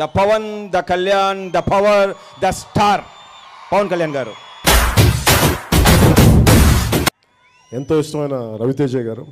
The Pawan the Kalyan the power the star. Pawan Kalyan గారు. ఎంతో ఇష్టమైన రవితేజ గారు.